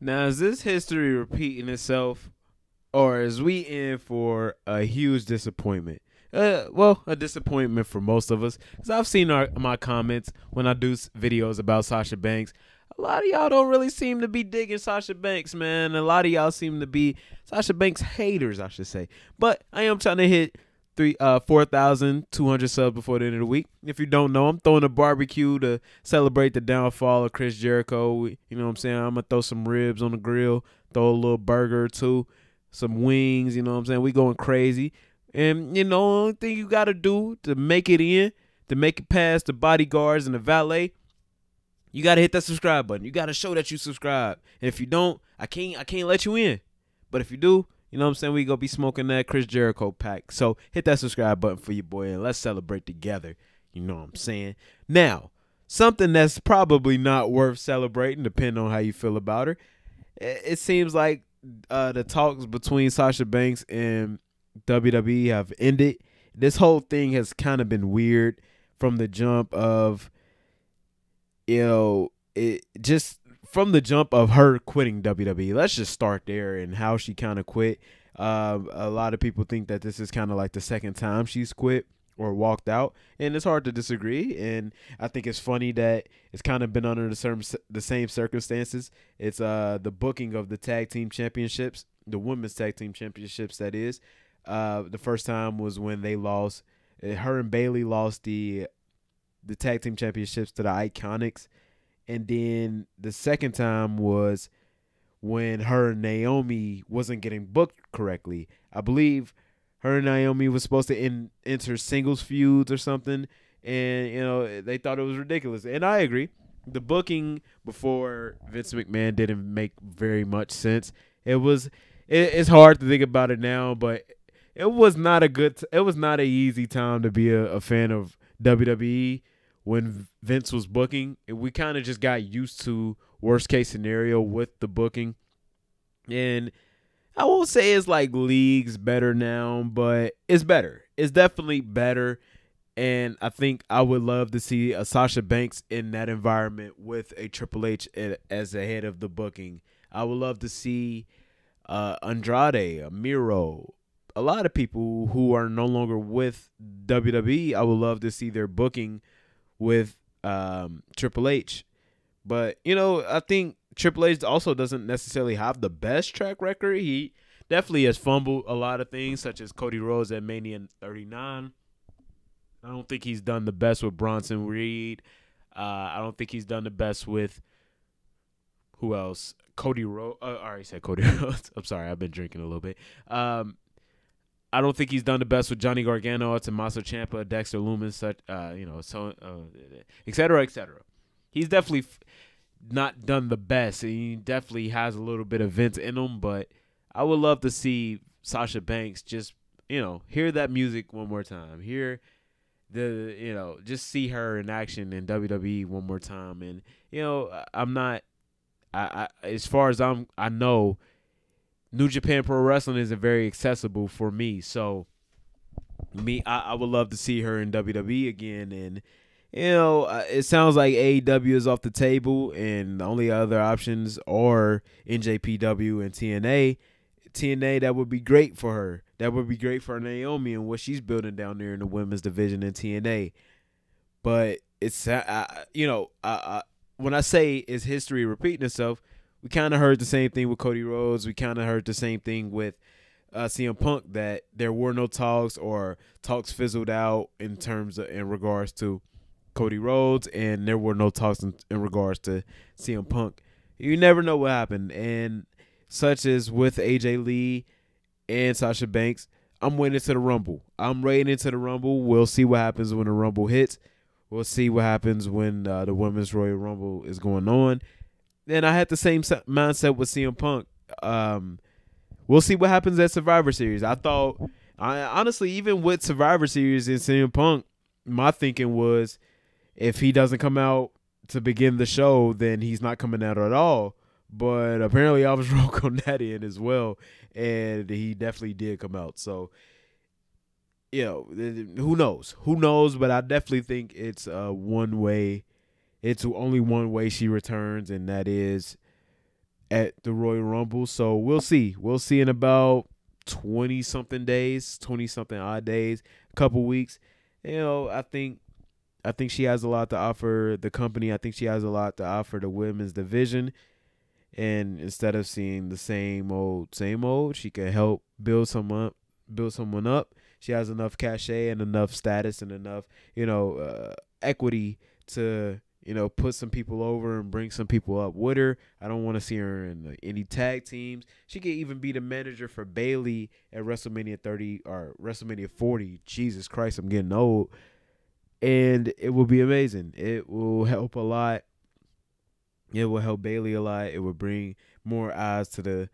Now, is this history repeating itself, or is we in for a huge disappointment? Uh, well, a disappointment for most of us, because I've seen our, my comments when I do videos about Sasha Banks. A lot of y'all don't really seem to be digging Sasha Banks, man. A lot of y'all seem to be Sasha Banks haters, I should say. But I am trying to hit three uh four thousand two hundred subs before the end of the week. If you don't know, I'm throwing a barbecue to celebrate the downfall of Chris Jericho. You know what I'm saying? I'm gonna throw some ribs on the grill, throw a little burger or two, some wings. You know what I'm saying? We going crazy, and you know, the only thing you gotta do to make it in, to make it past the bodyguards and the valet. You gotta hit that subscribe button. You gotta show that you subscribe. And if you don't, I can't I can't let you in. But if you do, you know what I'm saying? We gonna be smoking that Chris Jericho pack. So hit that subscribe button for your boy and let's celebrate together. You know what I'm saying? Now, something that's probably not worth celebrating, depending on how you feel about her. It seems like uh, the talks between Sasha Banks and WWE have ended. This whole thing has kind of been weird from the jump of, you know, it just from the jump of her quitting WWE. Let's just start there and how she kind of quit. Uh, a lot of people think that this is kind of like the second time she's quit or walked out, and it's hard to disagree. And I think it's funny that it's kind of been under the same the same circumstances. It's uh the booking of the tag team championships, the women's tag team championships. That is, uh, the first time was when they lost. Uh, her and Bayley lost the the tag team championships to the Iconics and then the second time was when her and Naomi wasn't getting booked correctly. I believe her and Naomi was supposed to in, enter singles feuds or something, and you know they thought it was ridiculous. And I agree. The booking before Vince McMahon didn't make very much sense. It was it, it's hard to think about it now, but it was not a good. It was not a easy time to be a, a fan of WWE when Vince was booking. We kind of just got used to worst case scenario with the booking. And I won't say it's like leagues better now, but it's better. It's definitely better. And I think I would love to see a Sasha Banks in that environment with a Triple H as the head of the booking. I would love to see uh, Andrade, Miro, a lot of people who are no longer with WWE. I would love to see their booking with um, Triple H. But, you know, I think Triple H also doesn't necessarily have the best track record. He definitely has fumbled a lot of things, such as Cody Rhodes at Mania 39. I don't think he's done the best with Bronson Reed. Uh, I don't think he's done the best with who else? Cody Rhodes. Uh, I already said Cody Rhodes. I'm sorry, I've been drinking a little bit. Um, I don't think he's done the best with Johnny Gargano, Tommaso Ciampa, Dexter Lumis, such uh, you know, so uh, et cetera, et cetera. He's definitely f- not done the best. He definitely has a little bit of Vince in him, but I would love to see Sasha Banks just you know hear that music one more time, hear the you know just see her in action in WWE one more time, and you know I'm not. I, I as far as I'm I know New Japan Pro Wrestling isn't very accessible for me. So me, I, I would love to see her in WWE again. And you know, uh, it sounds like AEW is off the table, and the only other options are NJPW and TNA. TNA that would be great for her. That would be great for Naomi and what she's building down there in the women's division in TNA. But it's uh, you know, uh, when I say is history repeating itself, we kind of heard the same thing with Cody Rhodes. We kind of heard the same thing with uh, CM Punk that there were no talks or talks fizzled out in terms of in regards to Cody Rhodes, and there were no talks in, in regards to CM Punk. You never know what happened, and such as with AJ Lee and Sasha Banks, I'm waiting to the Rumble. I'm waiting into the Rumble. We'll see what happens when the Rumble hits. We'll see what happens when uh, the Women's Royal Rumble is going on and I had the same mindset with CM Punk. Um, we'll see what happens at Survivor Series. I thought, I honestly, even with Survivor Series and CM Punk, my thinking was, if he doesn't come out to begin the show, then he's not coming out at all. But apparently, I was wrong on that end as well, and he definitely did come out. So, you know, who knows? Who knows? But I definitely think it's a one way it's only one way she returns, and that is at the Royal Rumble. So we'll see. We'll see in about twenty something days, twenty something odd days, a couple weeks. You know, I think I think she has a lot to offer the company. I think she has a lot to offer the women's division. And instead of seeing the same old, same old, she can help build someone, build someone up. She has enough cachet and enough status and enough, you know, uh, equity to you know, put some people over and bring some people up with her. I don't want to see her in any tag teams. She could even be the manager for Bayley at WrestleMania 30 or WrestleMania 40. Jesus Christ, I'm getting old. And it will be amazing. It will help a lot. It will help Bayley a lot. It will bring more eyes to the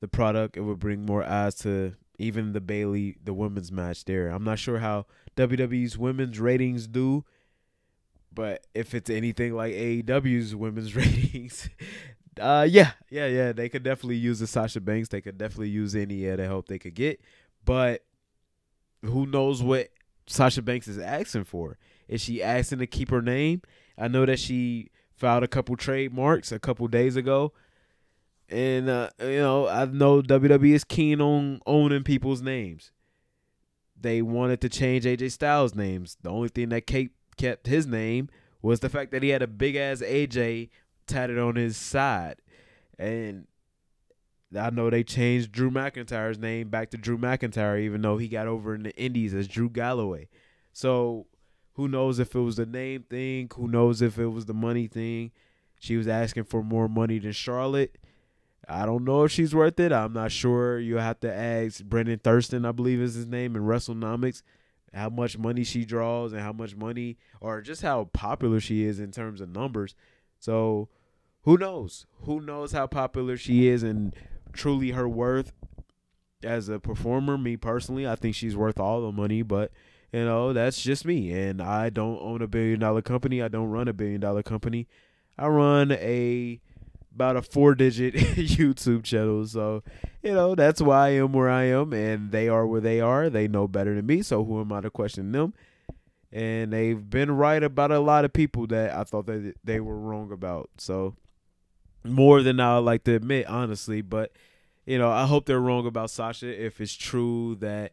the product. It will bring more eyes to even the Bayley the women's match there. I'm not sure how WWE's women's ratings do but if it's anything like AEW's women's ratings, uh, yeah, yeah, yeah, they could definitely use the Sasha Banks. They could definitely use any of the help they could get. But who knows what Sasha Banks is asking for? Is she asking to keep her name? I know that she filed a couple trademarks a couple days ago. And uh, you know, I know WWE is keen on owning people's names. They wanted to change AJ Styles' names. The only thing that kept kept his name was the fact that he had a big ass AJ tatted on his side. And I know they changed Drew McIntyre's name back to Drew McIntyre, even though he got over in the Indies as Drew Galloway. So who knows if it was the name thing? Who knows if it was the money thing? She was asking for more money than Charlotte. I don't know if she's worth it. I'm not sure. You'll have to ask Brendan Thurston, I believe is his name, in WrestleNomics how much money she draws and how much money or just how popular she is in terms of numbers. So who knows? Who knows how popular she is and truly her worth as a performer. Me personally, I think she's worth all the money, but you know, that's just me. And I don't own a billion dollar company. I don't run a billion dollar company. I run a about a four digit YouTube channel. So, you know, that's why I am where I am and they are where they are. They know better than me. So who am I to question them? And they've been right about a lot of people that I thought that they were wrong about. So more than I like to admit, honestly. But, you know, I hope they're wrong about Sasha if it's true that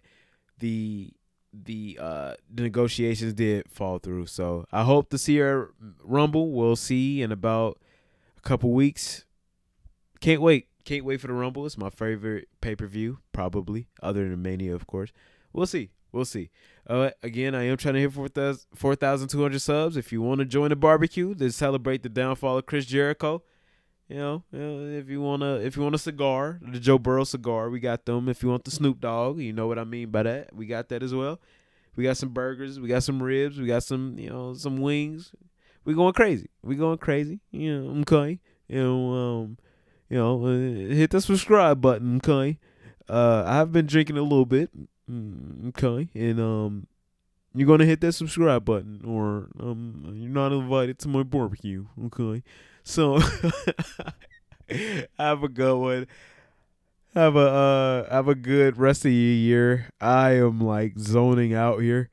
the the uh the negotiations did fall through. So I hope to see her rumble. We'll see in about couple weeks. Can't wait. Can't wait for the Rumble. It's my favorite pay per view, probably, other than Mania, of course. We'll see. We'll see. Uh, again, I am trying to hit 4,200 subs. If you want to join the barbecue to celebrate the downfall of Chris Jericho, you know, you know, if you wanna, if you want a cigar, the Joe Burrow cigar, we got them. If you want the Snoop Dogg, you know what I mean by that. We got that as well. We got some burgers, we got some ribs, we got some, you know, some wings we going crazy. We going crazy. You know, okay. You know, um, you know, uh, hit the subscribe button, okay. Uh, I've been drinking a little bit, mm, okay, and um, you're gonna hit that subscribe button, or um, you're not invited to my barbecue, okay. So, have a good one. Have a uh, have a good rest of your year. I am like zoning out here.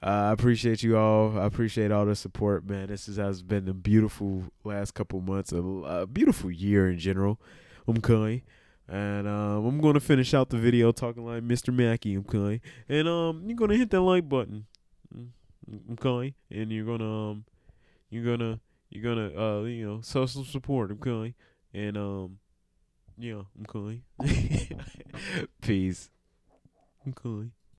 Uh, I appreciate you all. I appreciate all the support, man. This has been a beautiful last couple months, a, a beautiful year in general. I'm Kai. And um, I'm gonna finish out the video talking like Mr. Mackey, okay? And um, you're gonna hit that like button, okay? And you're gonna um, you're gonna you're gonna uh, you know, show some support, okay? And um, yeah, okay. Peace, okay.